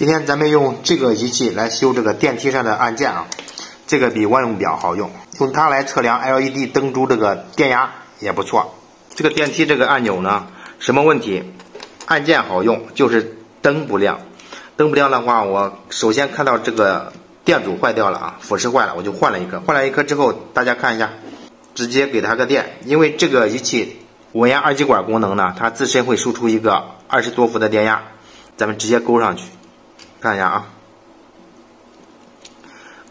今天咱们用这个仪器来修这个电梯上的按键啊，这个比万用表好用，用它来测量 LED 灯珠这个电压也不错。这个电梯这个按钮呢，什么问题？按键好用，就是灯不亮。灯不亮的话，我首先看到这个电阻坏掉了啊，腐蚀坏了，我就换了一颗。换了一颗之后，大家看一下，直接给它个电，因为这个仪器稳压二极管功能呢，它自身会输出一个二十多伏的电压，咱们直接勾上去。看一下啊，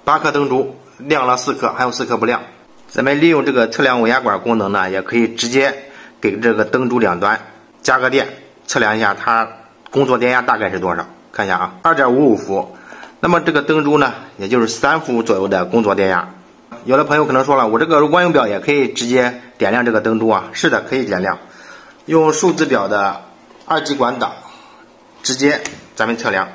八颗灯珠亮了四颗，还有四颗不亮。咱们利用这个测量稳压管功能呢，也可以直接给这个灯珠两端加个电，测量一下它工作电压大概是多少。看一下啊，二点五五伏。那么这个灯珠呢，也就是三伏左右的工作电压。有的朋友可能说了，我这个万用表也可以直接点亮这个灯珠啊？是的，可以点亮。用数字表的二极管档，直接咱们测量。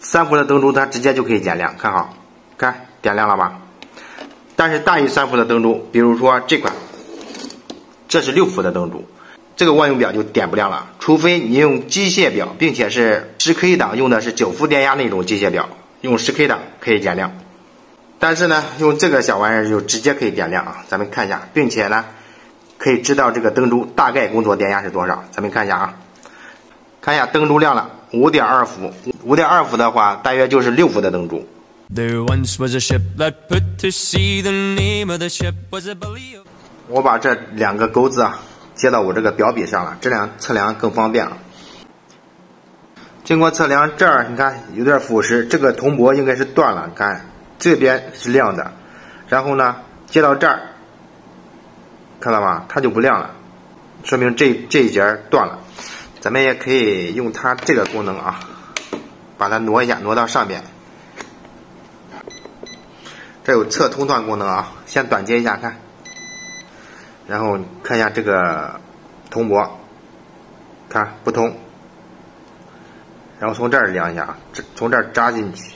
三伏的灯珠它直接就可以点亮，看好，看点亮了吧？但是大于三伏的灯珠，比如说这款，这是六伏的灯珠，这个万用表就点不亮了。除非你用机械表，并且是十 K 档，用的是九伏电压那种机械表，用十 K 档可以点亮。但是呢，用这个小玩意儿就直接可以点亮啊！咱们看一下，并且呢，可以知道这个灯珠大概工作电压是多少。咱们看一下啊，看一下灯珠亮了。五点二伏，五点二伏的话，大约就是六伏的灯珠。我把这两个钩子啊接到我这个表笔上了，这样测量更方便了。经过测量，这儿你看有点腐蚀，这个铜箔应该是断了。看这边是亮的，然后呢接到这儿，看到吗？它就不亮了，说明这这一节断了。咱们也可以用它这个功能啊，把它挪一下，挪到上边。这有测通断功能啊，先短接一下看，然后看一下这个铜箔，看不通，然后从这儿量一下啊，这从这儿扎进去，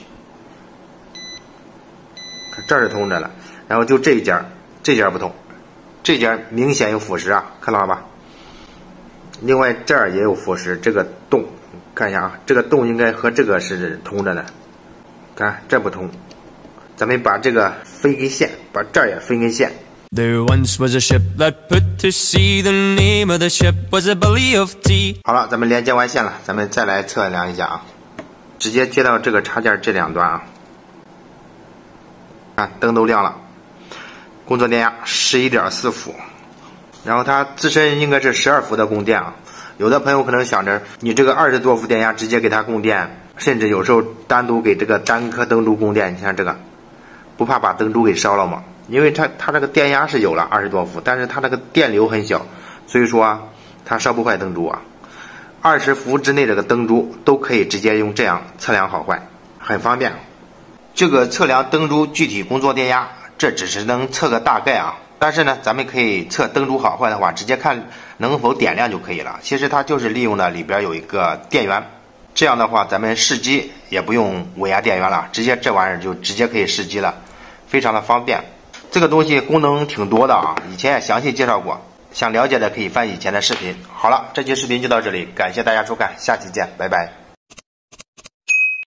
看这是通着了，然后就这一节这节不通，这节明显有腐蚀啊，看到了吧？另外这儿也有腐蚀，这个洞看一下啊，这个洞应该和这个是通着的，看这不通，咱们把这个分根线，把这儿也分根线。好了，咱们连接完线了，咱们再来测量一下啊，直接接到这个插件这两端啊，看灯都亮了，工作电压十一点四伏。然后它自身应该是十二伏的供电啊，有的朋友可能想着你这个二十多伏电压直接给它供电，甚至有时候单独给这个单颗灯珠供电，你像这个，不怕把灯珠给烧了吗？因为它它这个电压是有了二十多伏，但是它这个电流很小，所以说它烧不坏灯珠啊。二十伏之内这个灯珠都可以直接用这样测量好坏，很方便。这个测量灯珠具体工作电压，这只是能测个大概啊。但是呢，咱们可以测灯珠好坏的话，直接看能否点亮就可以了。其实它就是利用了里边有一个电源，这样的话咱们试机也不用稳压电源了，直接这玩意儿就直接可以试机了，非常的方便。这个东西功能挺多的啊，以前也详细介绍过，想了解的可以翻以前的视频。好了，这期视频就到这里，感谢大家收看，下期见，拜拜。